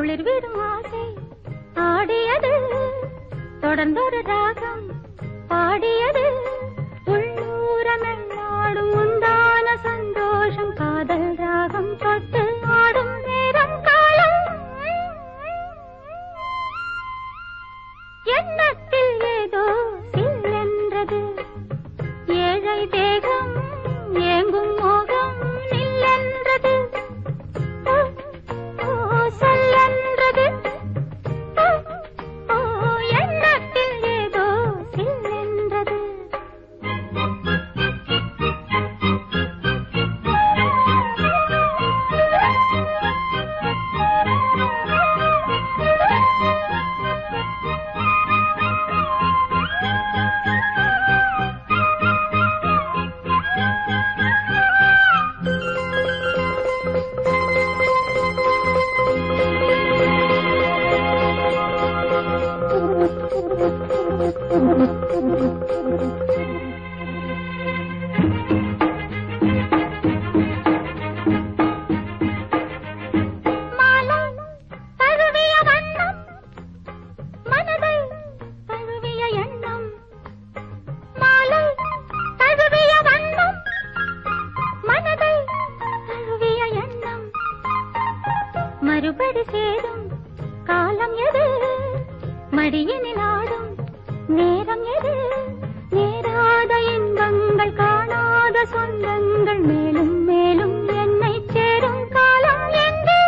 குளிர் வெறும் ஆசை. ஆடியது தொடர்ந்தொரு ராகம். பாடியது காலம் எது? மடியனில் ஆடும் நேரம் எது? நேராத இன்பங்கள் காணாத சொந்தங்கள் மேலும் மேலும் என்னை சேரும் காலம் எங்கே